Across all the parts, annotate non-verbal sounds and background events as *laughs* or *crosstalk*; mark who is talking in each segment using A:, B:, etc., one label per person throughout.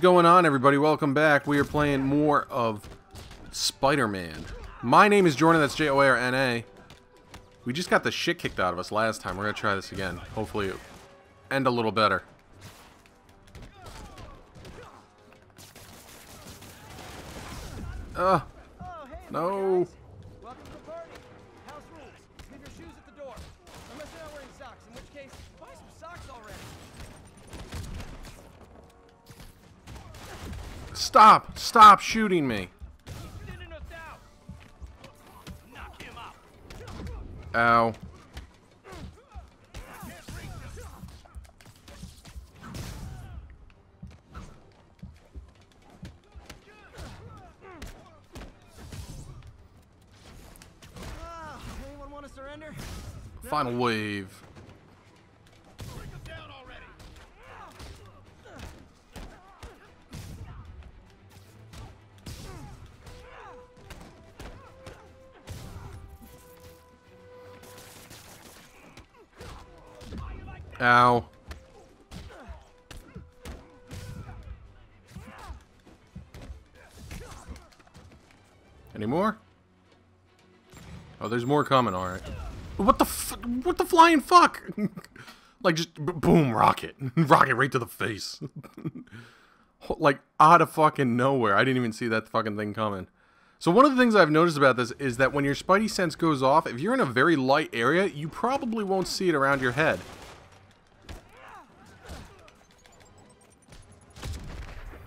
A: going on, everybody? Welcome back. We are playing more of Spider-Man. My name is Joarna. That's J-O-A-R-N-A. We just got the shit kicked out of us last time. We're going to try this again. Hopefully end a little better. Ugh. No. Stop! Stop shooting me!
B: Knock him out.
A: Ow.
B: Ah, anyone want to surrender?
A: Final wave. Ow. Any more? Oh, there's more coming, alright. What the what the flying fuck? *laughs* like just boom, rocket. *laughs* rocket right to the face. *laughs* like out of fucking nowhere. I didn't even see that fucking thing coming. So one of the things I've noticed about this is that when your spidey sense goes off, if you're in a very light area, you probably won't see it around your head.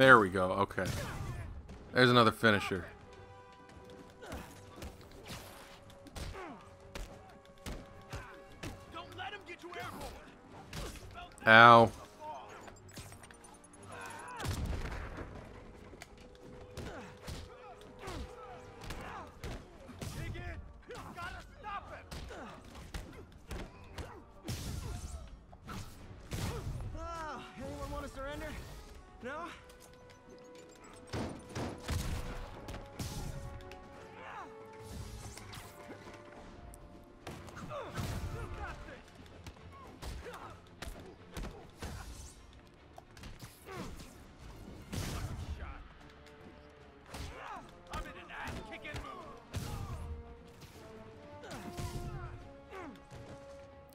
A: There we go. Okay. There's another finisher. Ow.
B: Dig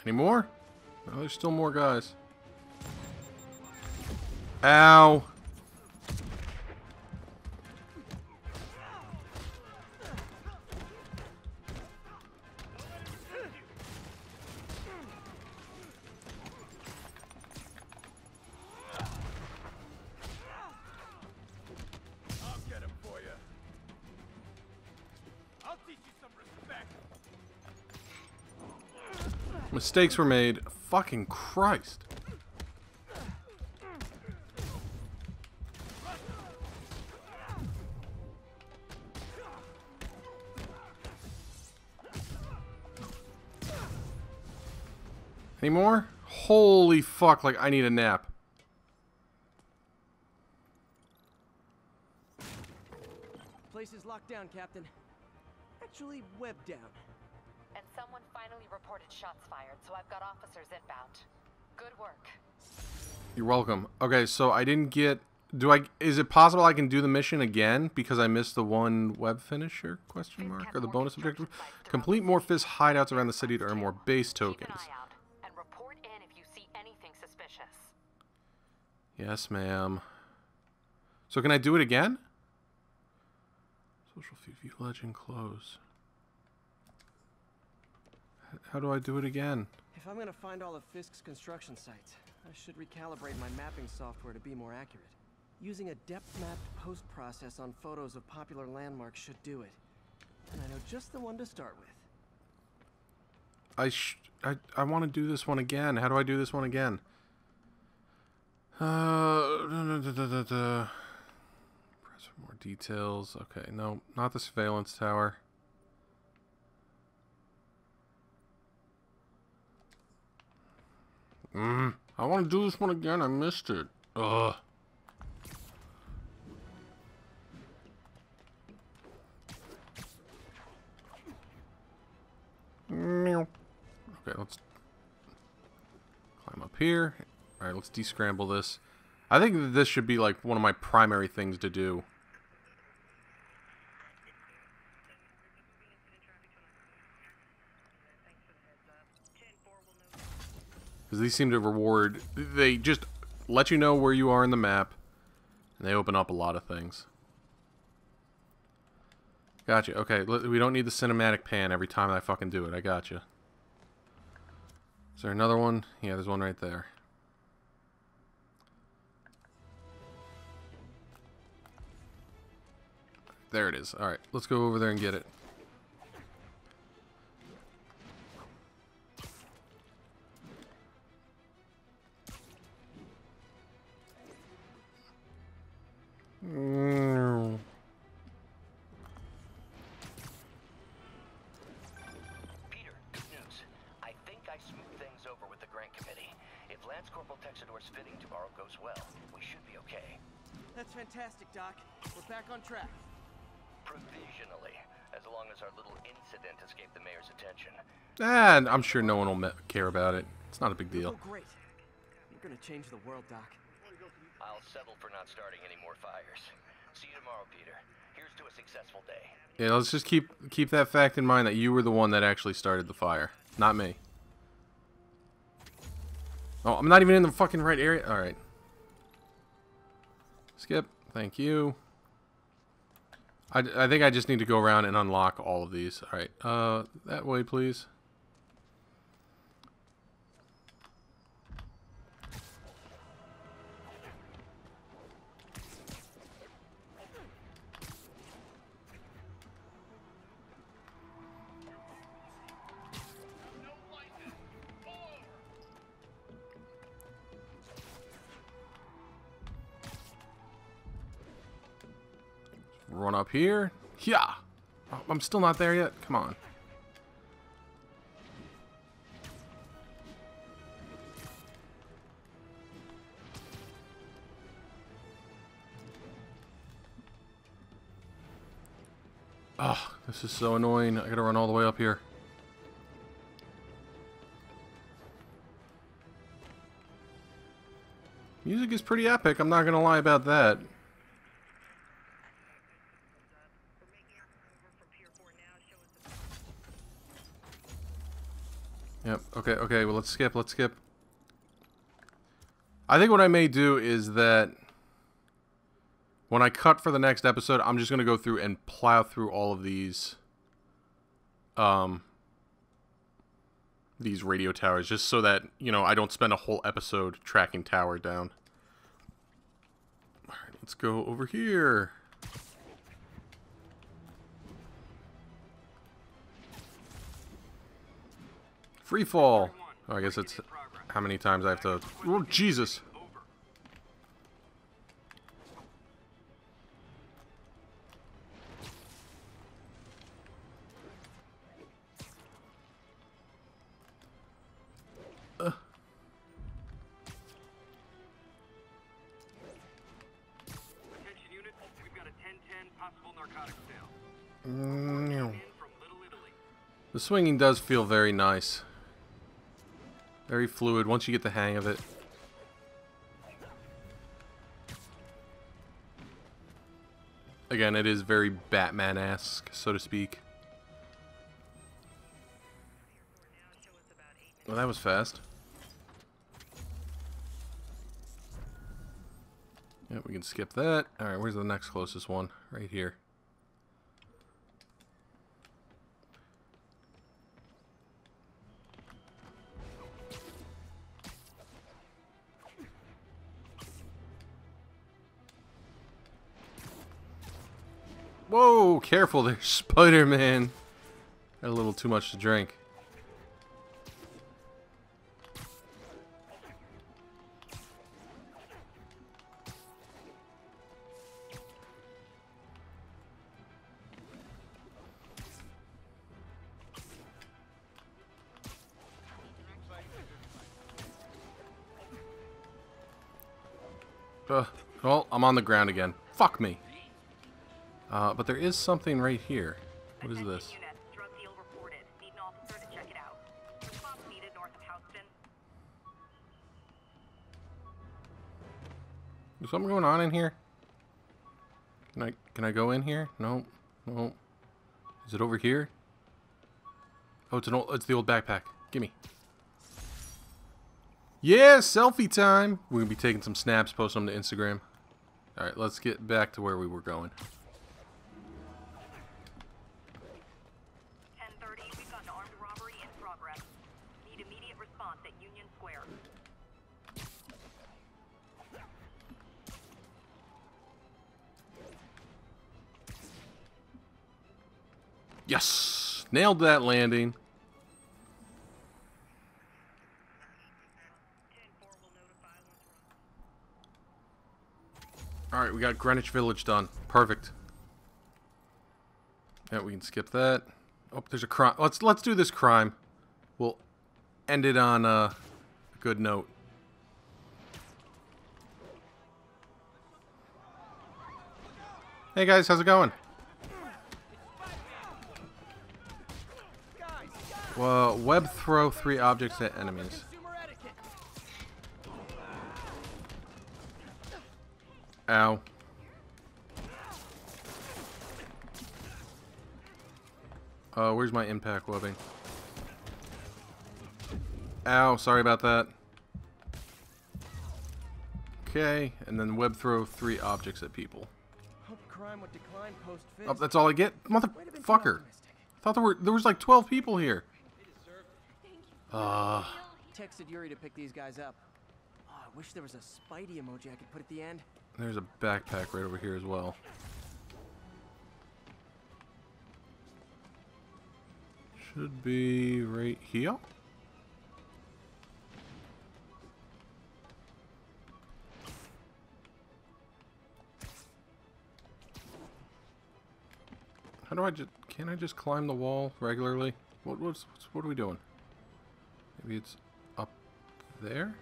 A: Any more? There's still more guys. Ow. Mistakes were made. Fucking Christ. Any more? Holy fuck, like I need a nap.
B: Place is locked down, Captain. Actually, webbed down.
C: Someone finally reported shots fired, so I've got officers inbound. Good work.
A: You're welcome. Okay, so I didn't get. Do I? Is it possible I can do the mission again because I missed the one web finisher? Question mark or the bonus objective? Complete more Fisk hideouts around the city to earn more base tokens.
C: eye out and report in if you see anything suspicious.
A: Yes, ma'am. So can I do it again? Social feed view legend close. How do I do it again?
B: If I'm gonna find all of Fisk's construction sites, I should recalibrate my mapping software to be more accurate. Using a depth-mapped post-process on photos of popular landmarks should do it. And I know just the one to start with.
A: I sh I I want to do this one again. How do I do this one again? Uh, da, da, da. Press for more details. Okay, no, not the surveillance tower. Mm, I want to do this one again. I missed it. Ugh. Meow. Okay, let's climb up here. All right, let's descramble this. I think this should be like one of my primary things to do. Because these seem to reward... They just let you know where you are in the map. And they open up a lot of things. Gotcha. Okay, we don't need the cinematic pan every time I fucking do it. I gotcha. Is there another one? Yeah, there's one right there. There it is. Alright, let's go over there and get it.
D: Over with the grant committee. If Lance Corporal Texidor's fitting tomorrow goes well, we should be okay.
B: That's fantastic, Doc. We're back on track.
D: Provisionally, as long as our little incident escaped the mayor's attention.
A: And I'm sure no one will care about it. It's not a big deal.
B: Oh, great. You're gonna change the world, Doc.
D: I'll settle for not starting any more fires. See you tomorrow, Peter. Here's to a successful day.
A: Yeah, let's just keep keep that fact in mind that you were the one that actually started the fire, not me. Oh, I'm not even in the fucking right area. All right. Skip. Thank you. I, I think I just need to go around and unlock all of these. All right. Uh, that way, please. Run up here. Yeah. Oh, I'm still not there yet. Come on. Oh, this is so annoying. I gotta run all the way up here. Music is pretty epic, I'm not gonna lie about that. Okay, okay, well let's skip, let's skip. I think what I may do is that when I cut for the next episode, I'm just going to go through and plow through all of these um these radio towers just so that, you know, I don't spend a whole episode tracking tower down. All right, let's go over here. Free fall. Oh, I guess it's how many times I have to... Oh, Jesus. Uh.
E: Attention unit, we've got a 1010 possible narcotics sale.
A: Mm,
E: In from Little Italy.
A: The swinging does feel very nice. Very fluid once you get the hang of it. Again, it is very Batman-esque, so to speak. Well, that was fast. Yeah, we can skip that. Alright, where's the next closest one? Right here. Whoa, careful there, *laughs* Spider-Man. Had a little too much to drink. Uh, well, I'm on the ground again. Fuck me. Uh, but there is something right here. What is this?
F: Unit, drug deal reported. Need an officer to check it out. Response needed north of Houston.
A: Is something going on in here? Can I can I go in here? No, no. Is it over here? Oh, it's an old. It's the old backpack. Gimme. Yeah, selfie time. We're gonna be taking some snaps, posting them to Instagram. All right, let's get back to where we were going.
F: Response at Union Square.
A: Yes, nailed that landing.
F: 10-4 will notify once
A: All right, we got Greenwich Village done. Perfect. Yeah, we can skip that. Oh, there's a crime. Let's let's do this crime. We'll end it on a good note. Hey guys, how's it going? Well, web throw three objects at enemies. Ow. Uh, where's my impact webbing? Ow, sorry about that. Okay, and then web throw three objects at people.
B: Hope crime would decline post
A: Oh, that's all I get?
B: Might have been
A: Motherfucker.
B: optimistic.
A: Thought there were there was like 12 people here. Uh,
B: Texted Yuri to pick these guys up. Oh, I wish there was a Spidey emoji I could put at the end.
A: there's a backpack right over here as well. Should be right here. How do I just can't I just climb the wall regularly? What what's, what's what are we doing? Maybe it's up there?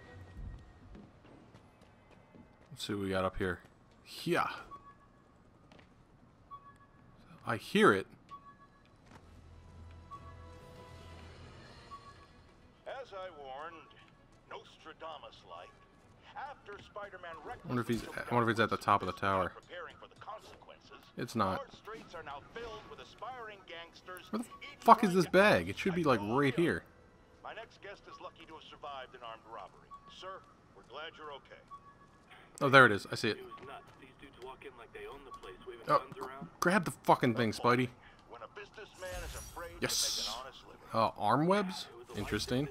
A: Let's see what we got up here. Yeah. I hear it.
G: As I warned, Nostradamus-like, after Spider-Man
A: wonder if he's- I wonder if he's at the top of the tower.
G: preparing for the consequences,
A: It's not.
G: our streets are now filled with aspiring gangsters.
A: Where the fuck is this bag? It should be like
G: outshine all
A: right
G: the
A: here.
G: My next guest is lucky to have survived an armed robbery. Sir, we're glad you're okay.
A: Oh, there it is. I see it.
E: It was nuts. These dudes walk in like they own the place, waving
A: Oh, grab the fucking thing, Spidey.
G: When a businessman is afraid
A: Yes.
G: to make an honest living.
A: Uh, arm webs?
E: It was the
A: Interesting.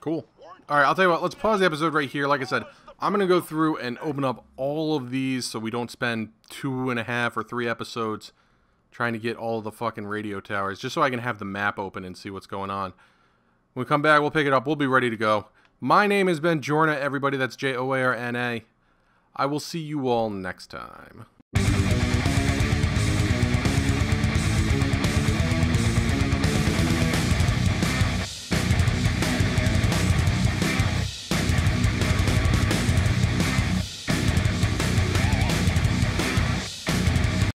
A: Cool. Alright, I'll tell you what, let's pause the episode right here. Like I said, I'm going to go through and open up all of these so we don't spend two and a half or three episodes trying to get all the fucking radio towers, just so I can have the map open and see what's going on. When we come back, we'll pick it up. We'll be ready to go. My name has been Joarna, everybody. That's J O A R N A. I will see you all next time.